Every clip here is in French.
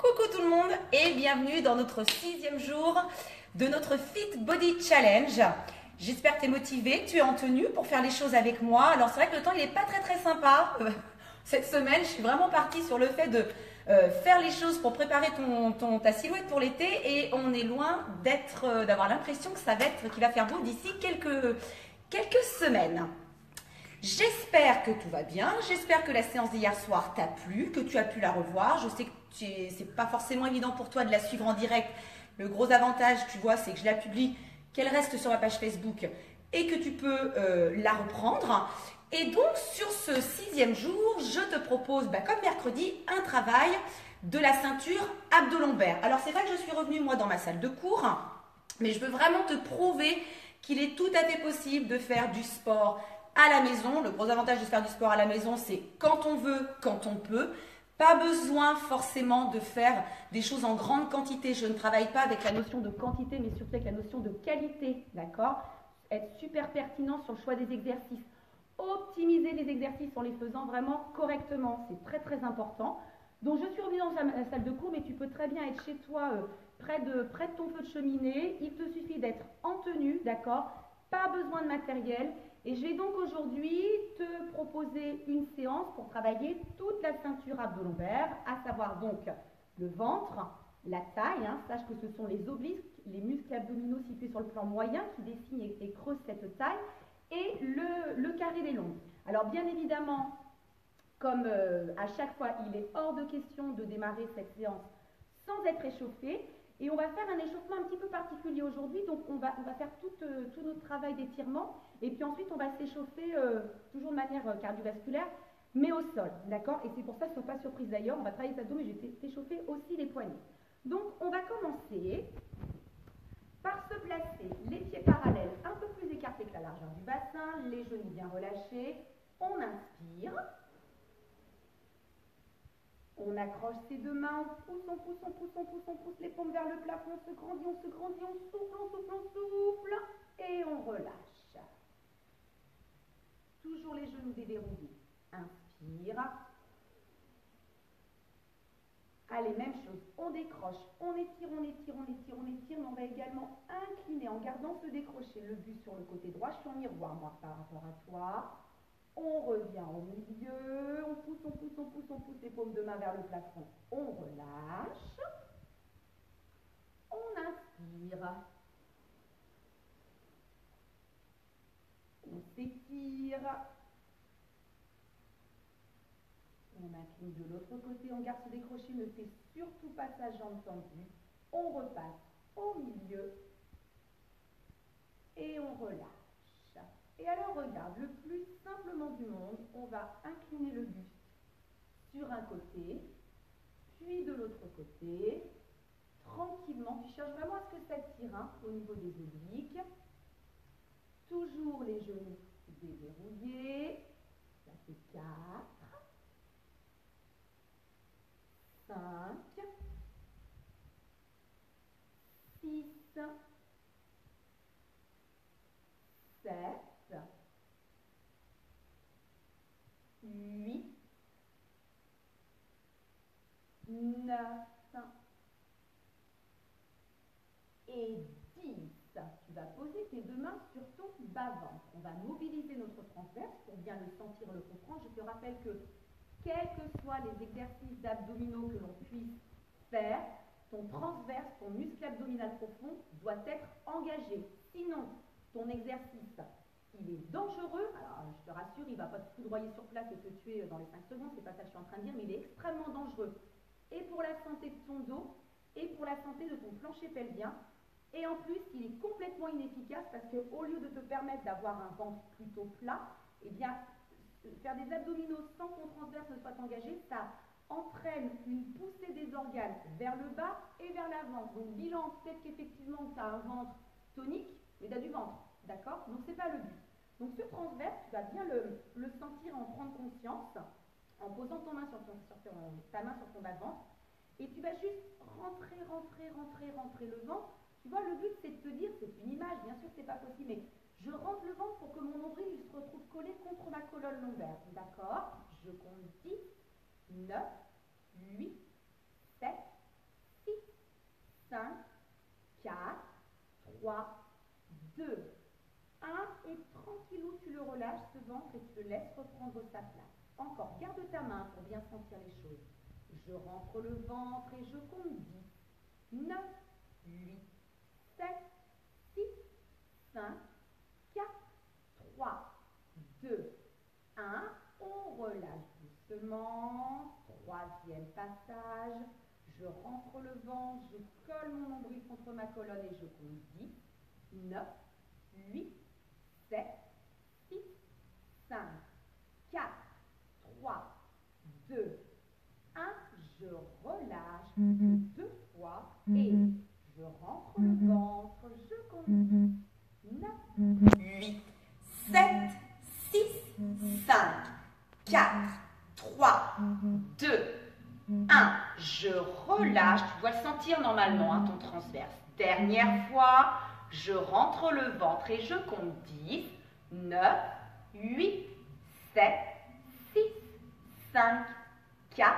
Coucou tout le monde et bienvenue dans notre sixième jour de notre Fit Body Challenge. J'espère que tu es motivé, que tu es en tenue pour faire les choses avec moi. Alors c'est vrai que le temps il n'est pas très très sympa. Cette semaine, je suis vraiment partie sur le fait de euh, faire les choses pour préparer ton, ta silhouette pour l'été et on est loin d'être, euh, d'avoir l'impression que ça va être, qu'il va faire beau d'ici quelques, quelques semaines. J'espère que tout va bien. J'espère que la séance d'hier soir t'a plu, que tu as pu la revoir. Je sais que c'est pas forcément évident pour toi de la suivre en direct. Le gros avantage, tu vois, c'est que je la publie, qu'elle reste sur ma page Facebook et que tu peux euh, la reprendre. Et donc, sur ce sixième jour, je te propose, bah, comme mercredi, un travail de la ceinture abdo-lombaire. Alors, c'est vrai que je suis revenue, moi, dans ma salle de cours, mais je veux vraiment te prouver qu'il est tout à fait possible de faire du sport à la maison. Le gros avantage de faire du sport à la maison, c'est quand on veut, quand on peut. Pas besoin forcément de faire des choses en grande quantité. Je ne travaille pas avec la notion de quantité, mais surtout avec la notion de qualité, d'accord? Être super pertinent sur le choix des exercices. Optimiser les exercices en les faisant vraiment correctement, c'est très très important. Donc je suis revenue dans la salle de cours, mais tu peux très bien être chez toi, euh, près, de, près de ton feu de cheminée. Il te suffit d'être en tenue, d'accord? Pas besoin de matériel. Et je vais donc aujourd'hui te proposer une séance pour travailler toute la ceinture abdo-lombaire, à savoir donc le ventre, la taille, hein, sache que ce sont les obliques, les muscles abdominaux situés sur le plan moyen qui dessinent et, creusent cette taille, et le, carré des longs. Alors bien évidemment, comme euh, à chaque fois, il est hors de question de démarrer cette séance sans être échauffé, et on va faire un échauffement un petit peu particulier aujourd'hui, donc on va, faire tout, euh, tout notre travail d'étirement, et puis ensuite on va s'échauffer euh, toujours de manière euh, cardiovasculaire, mais au sol, d'accord? Et c'est pour ça, ne sois pas surprise d'ailleurs, on va travailler les abdos, mais je vais t'échauffer aussi les poignets. Donc on va commencer par se placer les pieds parallèles un peu plus écartés que la largeur du bassin, les genoux bien relâchés, on inspire, on accroche ses deux mains, on pousse, on pousse, on pousse, on pousse, on pousse les le plafond, on se grandit, on se grandit, on souffle, on souffle, on souffle, et on relâche. Toujours les genoux déverrouillés. Inspire. Allez, même chose, on décroche, on étire, on étire, on étire, on étire, mais on va également incliner en gardant ce décroché, le but sur le côté droit, je suis en miroir moi par rapport à toi. On revient au milieu, on pousse, on pousse, on pousse, on pousse les paumes de main vers le plafond. On relâche. On inspire. On s'étire. On incline de l'autre côté, on garde ce décroché, ne fait surtout pas sa jambe tendue. On repasse au milieu et on relâche. Et alors regarde, le plus simplement du monde, on va incliner le buste sur un côté, puis de l'autre côté, tranquillement. Tu cherches vraiment à ce que ça tire hein, au niveau des obliques. Toujours les genoux déverrouillés. Ça fait 4, 5, 6, 7, 8, 9 et 10. Tu vas poser tes deux mains sur ton bas-ventre. On va mobiliser notre transverse pour bien le sentir, le comprendre. Je te rappelle que quels que soient les exercices d'abdominaux que l'on puisse faire, ton transverse, ton muscle abdominal profond doit être engagé. Sinon, ton exercice il est dangereux. Alors, je te rassure, il ne va pas te foudroyer sur place et te tuer dans les 5 secondes, c'est pas ça que je suis en train de dire, mais il est extrêmement dangereux. Et pour la santé de ton dos, et pour la santé de ton plancher pelvien. Et en plus, il est complètement inefficace parce qu'au lieu de te permettre d'avoir un ventre plutôt plat, eh bien, faire des abdominaux sans que ton transverse ne soit engagé, ça entraîne une poussée des organes vers le bas et vers l'avant. Donc, bilan, peut-être qu'effectivement, tu as un ventre tonique, mais tu as du ventre. D'accord? Donc, ce n'est pas le but. Donc ce transverse, tu vas bien le, sentir, en prendre conscience, en posant ton main sur ta main sur ton bas-ventre. Et tu vas juste rentrer, rentrer, rentrer, rentrer le ventre. Tu vois, le but, c'est de te dire, c'est une image, bien sûr, c'est pas possible, mais je rentre le ventre pour que mon nombril il se retrouve collé contre ma colonne lombaire. D'accord? Je compte 10, 9, 8, 7, 6, 5, 4, 3, 2, 1. Et tranquillou, tu le relâches, ce ventre, et tu le laisses reprendre sa place. Encore, garde ta main pour bien sentir les choses. Je rentre le ventre et je compte 10, 9, 8, Troisième passage. Je rentre le ventre, je colle mon nombril contre ma colonne et je compte 10, 9, 8, 7, 6, 5, 4, 3, 2, 1. Je relâche mm-hmm. deux fois et mm-hmm. je rentre le mm-hmm. ventre, je compte 9, 8, 7, 6, 5, 4, 3, 2, 1. Je relâche. Tu dois le sentir normalement, hein, ton transverse. Dernière fois. Je rentre le ventre et je compte 10, 9, 8, 7, 6, 5, 4,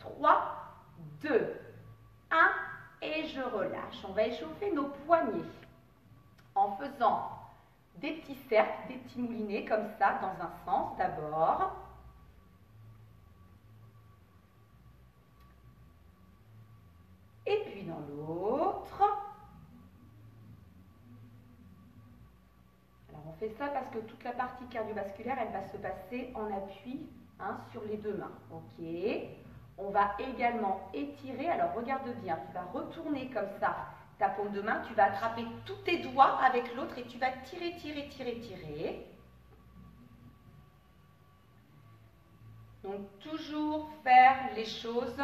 3, 2, 1. Et je relâche. On va échauffer nos poignets en faisant des petits cercles, des petits moulinets comme ça dans un sens d'abord. Et puis dans l'autre. Alors on fait ça parce que toute la partie cardiovasculaire, elle va se passer en appui hein, sur les deux mains. Ok On va également étirer. Alors regarde bien, tu vas retourner comme ça ta paume de main, tu vas attraper tous tes doigts avec l'autre et tu vas tirer, tirer, tirer, tirer. Donc toujours faire les choses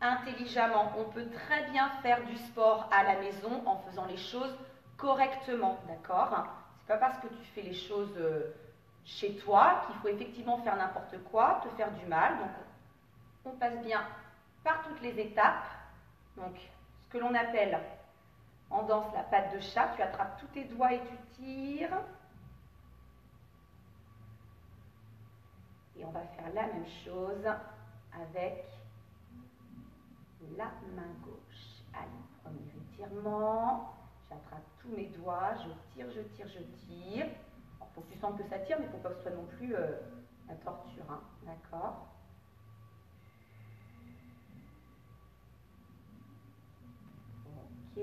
intelligemment. On peut très bien faire du sport à la maison en faisant les choses correctement, d'accord? C'est pas parce que tu fais les choses euh, chez toi qu'il faut effectivement faire n'importe quoi, te faire du mal. Donc on passe bien par toutes les étapes. Donc ce que l'on appelle en danse la patte de chat, tu attrapes tous tes doigts et tu tires. Et on va faire la même chose avec la main gauche. Allez, premier étirement. J'attrape tous mes doigts, je tire, je tire, je tire. Il faut que tu sentes que ça tire, mais il ne faut pas que ce soit non plus euh, la torture. Hein. D'accord Ok,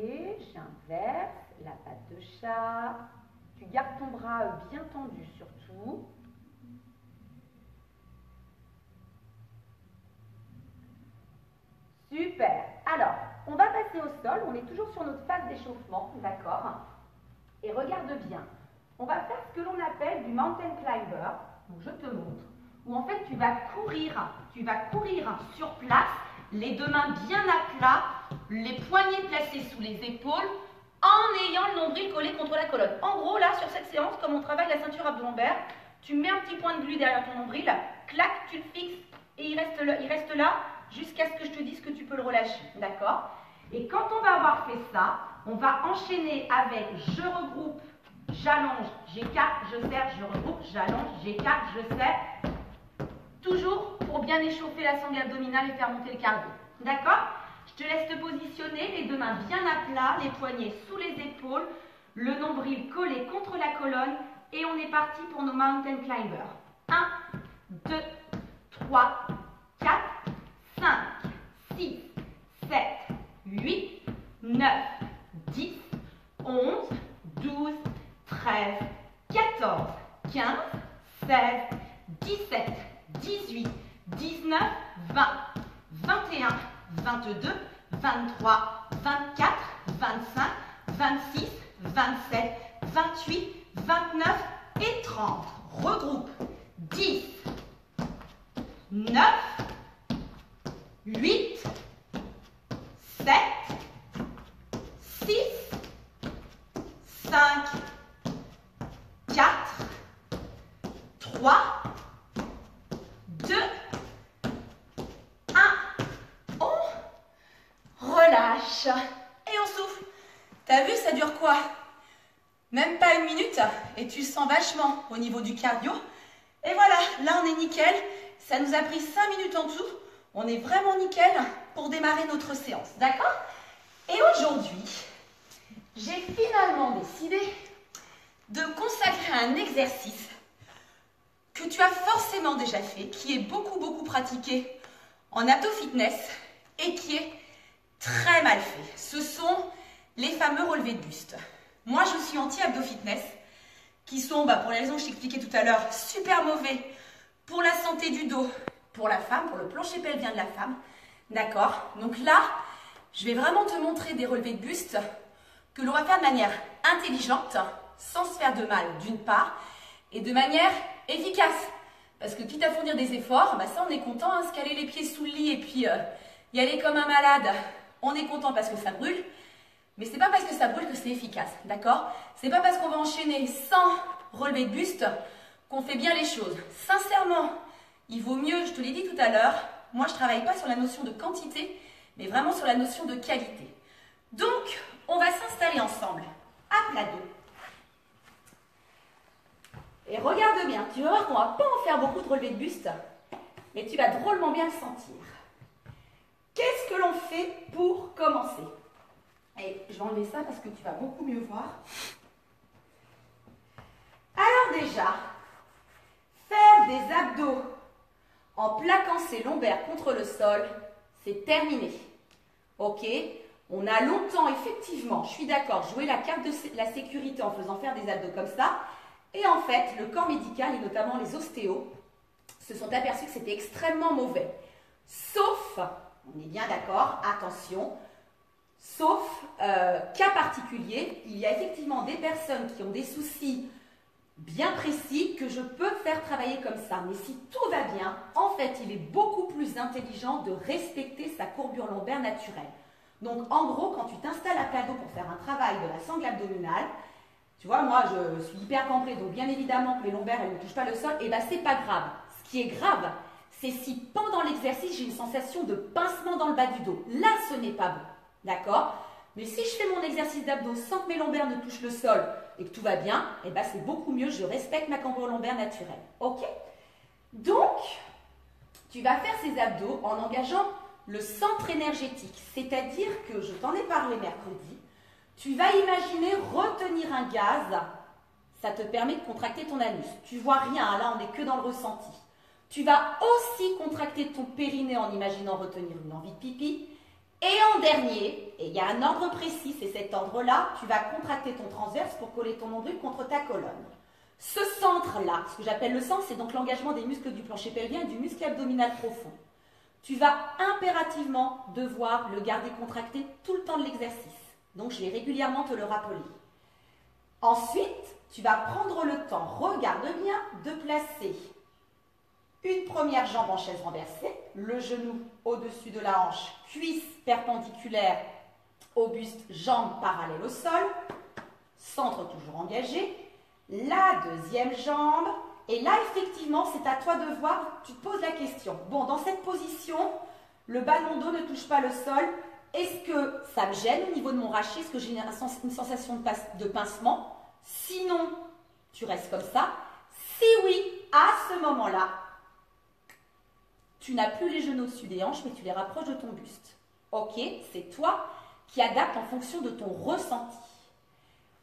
j'inverse la patte de chat. Tu gardes ton bras euh, bien tendu surtout. Super. Alors, on va passer au sol. On est toujours sur notre phase d'échauffement, d'accord? Et regarde bien. On va faire ce que l'on appelle du mountain climber. Donc, je te montre. Où en fait, tu vas courir. Tu vas courir sur place, les deux mains bien à plat, les poignets placés sous les épaules, en ayant le nombril collé contre la colonne. En gros, là, sur cette séance, comme on travaille la ceinture abdo-lombaire, tu mets un petit point de glu derrière ton nombril, clac, tu le fixes et. Il reste là jusqu'à ce que je te dise que tu peux le relâcher. D'accord? Et quand on va avoir fait ça, on va enchaîner avec je regroupe, j'allonge, j'écarte, je serre, je regroupe, j'allonge, j'écarte, je serre. Toujours pour bien échauffer la sangle abdominale et faire monter le cardio. D'accord? Je te laisse te positionner, les deux mains bien à plat, les poignets sous les épaules, le nombril collé contre la colonne et on est parti pour nos mountain climbers. 1, 2, 3, 4, 5, 6, 7, 8, 9, 10, 11, 12, 13, 14, 15, 16, 17, 18, 19, 20, 21, 22, 23, 24, 25, 26, 27, 28, 29 et 30. Regroupe 10, 9, 8, 7, 6, 5, 4, 3, 2, 1. On relâche. Et on souffle. T'as vu, ça dure quoi? Même pas une minute et tu sens vachement au niveau du cardio. Et voilà, là on est nickel. Ça nous a pris 5 minutes en tout. On est vraiment nickel pour démarrer notre séance, d'accord? Et aujourd'hui, j'ai finalement décidé de consacrer un exercice que tu as forcément déjà fait, qui est beaucoup beaucoup pratiqué en abdo fitness et qui est très mal fait. Ce sont les fameux relevés de buste. Moi, je suis anti-abdo fitness, qui sont, bah, pour les raisons que je t'expliquais tout à l'heure, super mauvais pour la santé du dos, pour la femme, pour le plancher pelvien de la femme. D'accord Donc là, je vais vraiment te montrer des relevés de buste que l'on va faire de manière intelligente, sans se faire de mal d'une part, et de manière efficace. Parce que quitte à fournir des efforts, bah ça on est content, hein, se les pieds sous le lit et puis euh, y aller comme un malade, on est content parce que ça brûle. Mais c'est pas parce que ça brûle que c'est efficace, d'accord? C'est pas parce qu'on va enchaîner sans relever de buste qu'on fait bien les choses. Sincèrement, il vaut mieux, je te l'ai dit tout à l'heure, moi je travaille pas sur la notion de quantité, mais vraiment sur la notion de qualité. Donc, on va s'installer ensemble à plat dos. Et regarde bien, tu vas voir qu'on ne va pas en faire beaucoup de relevés de buste, mais tu vas drôlement bien le sentir. Qu'est-ce que l'on fait pour commencer? Et je vais enlever ça parce que tu vas beaucoup mieux voir. Alors déjà, faire des abdos en plaquant ses lombaires contre le sol, c'est terminé. Ok On a longtemps, effectivement, je suis d'accord, joué la carte de la sécurité en faisant faire des abdos comme ça, et en fait, le corps médical et notamment les ostéos se sont aperçus que c'était extrêmement mauvais. Sauf, on est bien d'accord, attention, sauf euh, cas particulier, il y a effectivement des personnes qui ont des soucis bien précis que je peux faire travailler comme ça. Mais si tout va bien, en fait, il est beaucoup plus intelligent de respecter sa courbure lombaire naturelle. Donc, en gros, quand tu t'installes à plat dos pour faire un travail de la sangle abdominale, tu vois, moi, je suis hyper complet, donc bien évidemment que les lombaires, ne touchent pas le sol, et bien, c'est pas grave. Ce qui est grave, c'est si pendant l'exercice, j'ai une sensation de pincement dans le bas du dos. Là, ce n'est pas bon. D'accord? Mais si je fais mon exercice d'abdos sans que mes lombaires ne touchent le sol et que tout va bien, et ben c'est beaucoup mieux. Je respecte ma cambrure lombaire naturelle. OK? Donc, tu vas faire ces abdos en engageant le centre énergétique. C'est-à-dire que, je t'en ai parlé mercredi, tu vas imaginer retenir un gaz, ça te permet de contracter ton anus. Tu vois rien, là on n'est que dans le ressenti. Tu vas aussi contracter ton périnée en imaginant retenir une envie de pipi. Et en dernier, et il y a un ordre précis, c'est cet ordre-là, tu vas contracter ton transverse pour coller ton nombril contre ta colonne. Ce centre-là, ce que j'appelle le centre, c'est donc l'engagement des muscles du plancher pelvien et du muscle abdominal profond. Tu vas impérativement devoir le garder contracté tout le temps de l'exercice. Donc, je vais régulièrement te le rappeler. Ensuite, tu vas prendre le temps, regarde bien, de placer une première jambe en chaise renversée, le genou au-dessus de la hanche, cuisse perpendiculaire au buste, jambe parallèle au sol, centre toujours engagé, la deuxième jambe, et là effectivement c'est à toi de voir, tu te poses la question, bon dans cette position, le bas de mon dos ne touche pas le sol, est-ce que ça me gêne au niveau de mon rachis? Est-ce que j'ai une sensation de pincement? Sinon, tu restes comme ça. Si oui, à ce moment-là, tu n'as plus les genoux au-dessus des hanches, mais tu les rapproches de ton buste. Ok C'est toi qui adaptes en fonction de ton ressenti.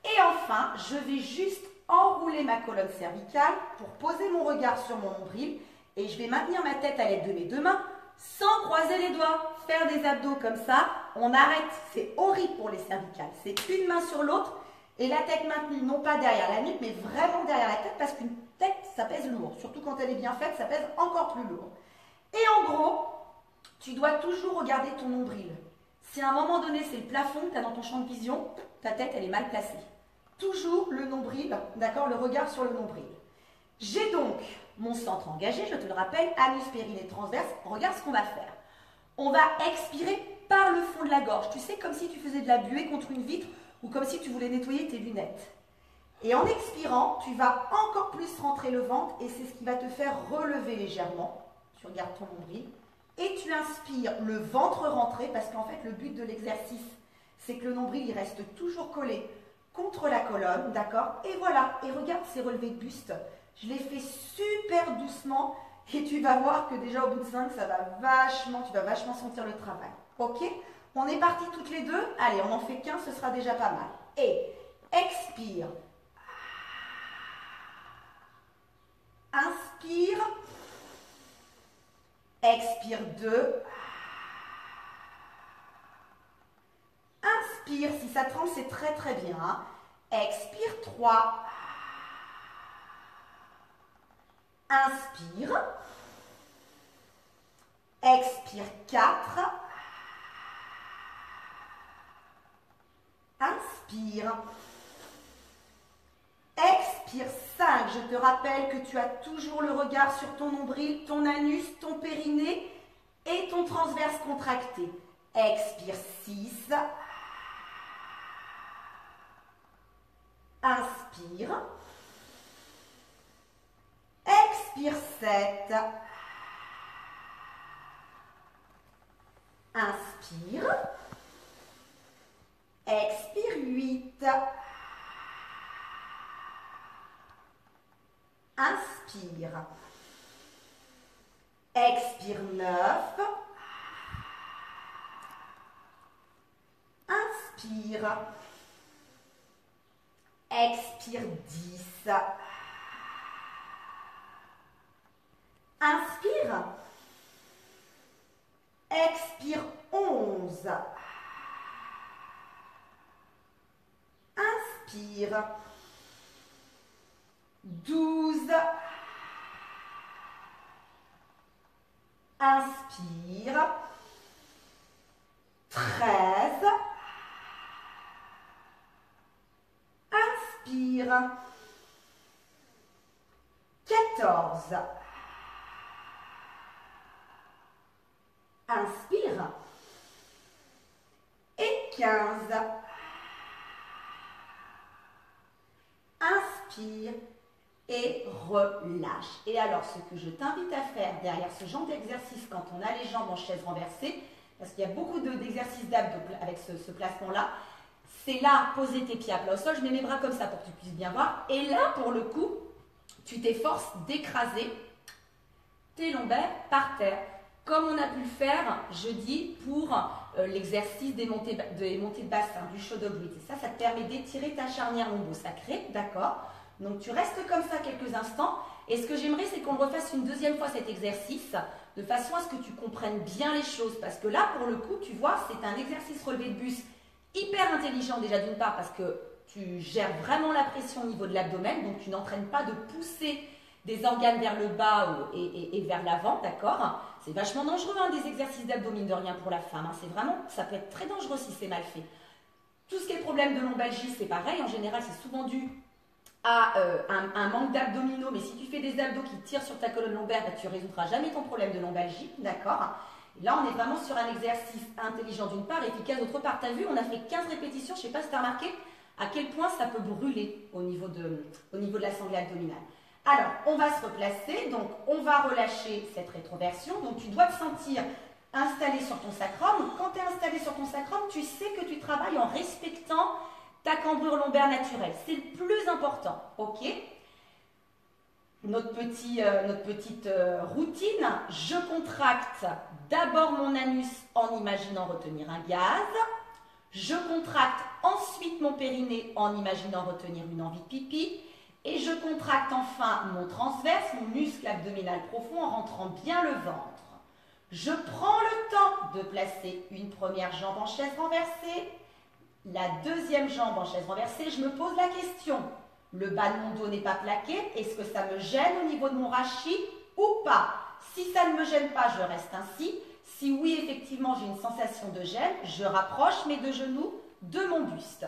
Et enfin, je vais juste enrouler ma colonne cervicale pour poser mon regard sur mon nombril et je vais maintenir ma tête à l'aide de mes deux mains sans croiser les doigts, faire des abdos comme ça, on arrête. C'est horrible pour les cervicales. C'est une main sur l'autre et la tête maintenue, non pas derrière la nuque, mais vraiment derrière la tête parce qu'une tête, ça pèse lourd. Surtout quand elle est bien faite, ça pèse encore plus lourd. Et en gros, tu dois toujours regarder ton nombril. Si à un moment donné, c'est le plafond que tu as dans ton champ de vision, ta tête, elle est mal placée. Toujours le nombril, d'accord, le regard sur le nombril. J'ai donc mon centre engagé, je te le rappelle, anus périnée transverse. Regarde ce qu'on va faire. On va expirer par le fond de la gorge. Tu sais, comme si tu faisais de la buée contre une vitre ou comme si tu voulais nettoyer tes lunettes. Et en expirant, tu vas encore plus rentrer le ventre et c'est ce qui va te faire relever légèrement. Tu regardes ton nombril et tu inspires le ventre rentré parce qu'en fait, le but de l'exercice, c'est que le nombril, il reste toujours collé contre la colonne, d'accord? Et voilà, et regarde ces relevés de buste. Je l'ai fait super doucement et tu vas voir que déjà au bout de 5, ça va vachement, tu vas vachement sentir le travail. Ok? On est parti toutes les deux? Allez, on en fait qu'un, ce sera déjà pas mal. Et expire. Inspire. Expire 2. Inspire, si ça tremble, c'est très très bien. Hein. Expire 3. Inspire. Expire 4. Inspire. Expire 5. Je te rappelle que tu as toujours le regard sur ton nombril, ton anus, ton périnée et ton transverse contracté. Expire 6. Inspire. Expire 7. Inspire. Expire 8. Inspire. Expire 9. Inspire. Expire 10. Inspire. Expire 11. Inspire. 12. Inspire. 13. Inspire. 14. Inspire. Et 15. Inspire et relâche. Et alors, ce que je t'invite à faire derrière ce genre d'exercice quand on a les jambes en chaise renversée, parce qu'il y a beaucoup d'exercices d'abdos avec ce, placement-là, c'est là, poser tes pieds à plat au sol. Je mets mes bras comme ça pour que tu puisses bien voir. Et là, pour le coup, tu t'efforces d'écraser tes lombaires par terre comme on a pu le faire jeudi pour euh, l'exercice des montées, de bassin, du breath. Et ça, ça te permet d'étirer ta charnière lombo-sacrée, d'accord? Donc tu restes comme ça quelques instants. Et ce que j'aimerais, c'est qu'on refasse une deuxième fois cet exercice, de façon à ce que tu comprennes bien les choses. Parce que là, pour le coup, tu vois, c'est un exercice relevé de bus hyper intelligent déjà d'une part, parce que tu gères vraiment la pression au niveau de l'abdomen, donc tu n'entraînes pas de pousser des organes vers le bas et, vers l'avant, d'accord? C'est vachement dangereux, hein, des exercices d'abdomen de rien pour la femme. Hein. C'est vraiment, ça peut être très dangereux si c'est mal fait. Tout ce qui est problème de lombalgie, c'est pareil. En général, c'est souvent dû à euh, un, manque d'abdominaux. Mais si tu fais des abdos qui tirent sur ta colonne lombaire, bah, tu résoudras jamais ton problème de lombalgie, d'accord? Là, on est vraiment sur un exercice intelligent d'une part, efficace d'autre part. Tu as vu, on a fait 15 répétitions. Je sais pas si tu as remarqué à quel point ça peut brûler au niveau de, au niveau de la sangle abdominale. Alors, on va se replacer, donc on va relâcher cette rétroversion. Donc tu dois te sentir installé sur ton sacrum. Quand tu es installé sur ton sacrum, tu sais que tu travailles en respectant ta cambrure lombaire naturelle. C'est le plus important, ok? Notre, euh, petite euh, routine, je contracte d'abord mon anus en imaginant retenir un gaz. Je contracte ensuite mon périnée en imaginant retenir une envie de pipi. Et je contracte enfin mon transverse, mon muscle abdominal profond en rentrant bien le ventre. Je prends le temps de placer une première jambe en chaise renversée, la deuxième jambe en chaise renversée. Je me pose la question, le bas de mon dos n'est pas plaqué, est-ce que ça me gêne au niveau de mon rachis ou pas? Si ça ne me gêne pas, je reste ainsi. Si oui, effectivement, j'ai une sensation de gêne, je rapproche mes deux genoux de mon buste.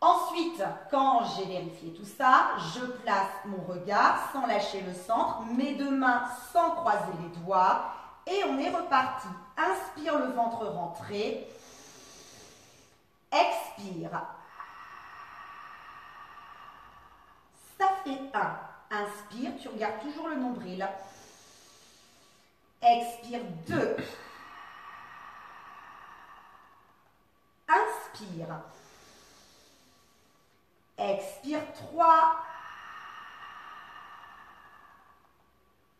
Ensuite, quand j'ai vérifié tout ça, je place mon regard sans lâcher le centre, mes deux mains sans croiser les doigts et on est reparti. Inspire le ventre rentré. Expire. Ça fait un. Inspire, tu regardes toujours le nombril. Expire deux. Inspire. Expire 3.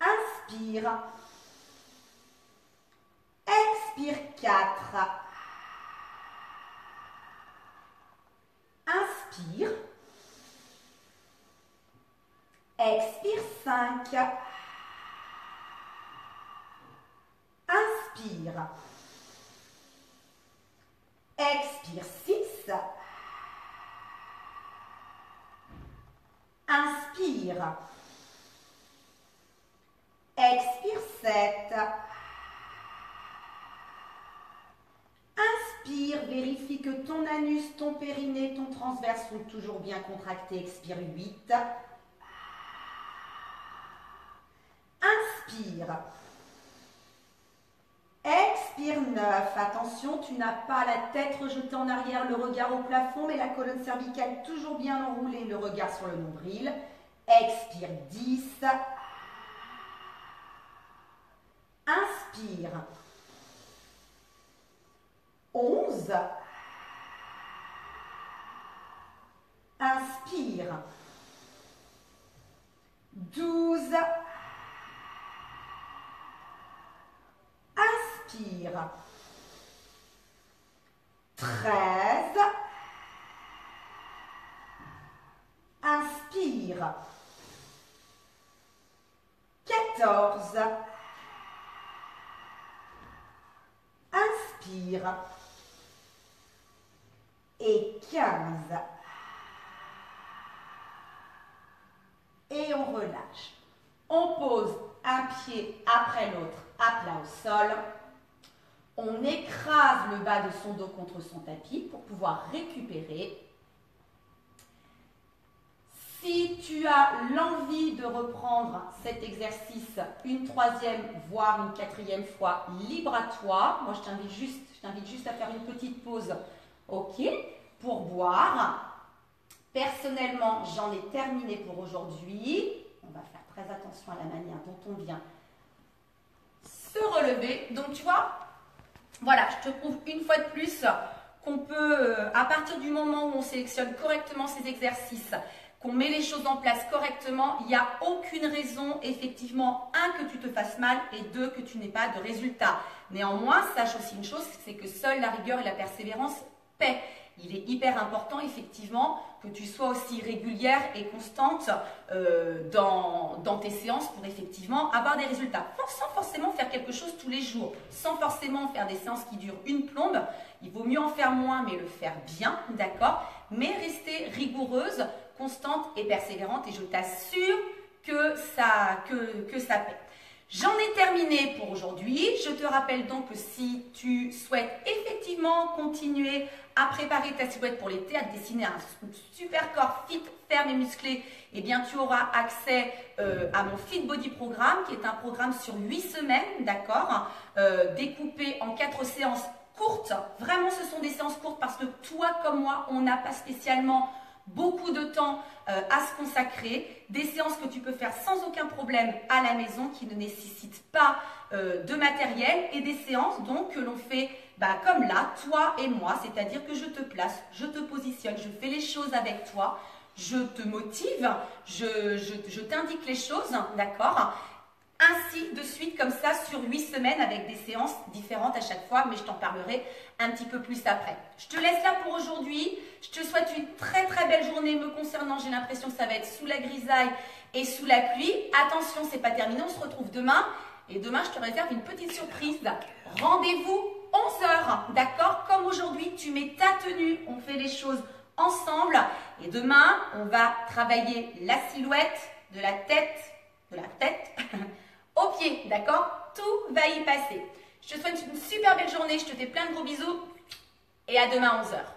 Inspire. Expire 4. Inspire. Expire 5. Inspire. Expire 6. Inspire. Expire 7. Vérifie que ton anus, ton périnée, ton transverse sont toujours bien contractés. Expire 8. Inspire. Expire 9. Attention, tu n'as pas la tête rejetée en arrière, le regard au plafond, mais la colonne cervicale toujours bien enroulée, le regard sur le nombril. Expire 10. Inspire. 11. Inspire. 12. Inspire. 13. Inspire. 14. Inspire. Et 15. Et on relâche. On pose un pied après l'autre à plat au sol. On écrase le bas de son dos contre son tapis pour pouvoir récupérer. Si tu as l'envie de reprendre cet exercice une troisième, voire une quatrième fois, libre à toi. Moi, je t'invite juste, juste à faire une petite pause, ok, pour boire. Personnellement, j'en ai terminé pour aujourd'hui. On va faire très attention à la manière dont on vient se relever. Donc, tu vois, voilà, je te prouve une fois de plus qu'on peut, euh, à partir du moment où on sélectionne correctement ces exercices, qu'on met les choses en place correctement, il n'y a aucune raison, effectivement, un, que tu te fasses mal et deux, que tu n'aies pas de résultat. Néanmoins, sache aussi une chose, c'est que seule la rigueur et la persévérance paient. Il est hyper important, effectivement, que tu sois aussi régulière et constante euh, dans, tes séances pour effectivement avoir des résultats. Sans forcément faire quelque chose tous les jours, sans forcément faire des séances qui durent une plombe. Il vaut mieux en faire moins, mais le faire bien, d'accord? Mais rester rigoureuse constante et persévérante et je t'assure que ça, que, que ça paie. J'en ai terminé pour aujourd'hui. Je te rappelle donc que si tu souhaites effectivement continuer à préparer ta silhouette pour l'été, à dessiner un super corps fit, ferme et musclé, eh bien tu auras accès euh, à mon Fit Body Programme qui est un programme sur 8 semaines, d'accord, euh, découpé en 4 séances courtes. Vraiment, ce sont des séances courtes parce que toi comme moi, on n'a pas spécialement beaucoup de temps euh, à se consacrer, des séances que tu peux faire sans aucun problème à la maison qui ne nécessitent pas euh, de matériel et des séances donc que l'on fait bah, comme là, toi et moi, c'est-à-dire que je te place, je te positionne, je fais les choses avec toi, je te motive, je, je t'indique les choses, d'accord? Ainsi de suite comme ça sur 8 semaines avec des séances différentes à chaque fois, mais je t'en parlerai un petit peu plus après. Je te laisse là pour aujourd'hui. Je te souhaite une très très belle journée me concernant. J'ai l'impression que ça va être sous la grisaille et sous la pluie. Attention, c'est pas terminé. On se retrouve demain. Et demain, je te réserve une petite surprise. Rendez-vous 11h, d'accord? Comme aujourd'hui, tu mets ta tenue. On fait les choses ensemble. Et demain, on va travailler la silhouette de la tête, de la tête au pied, d'accord? Tout va y passer. Je te souhaite une super belle journée, je te fais plein de gros bisous et à demain à 11h.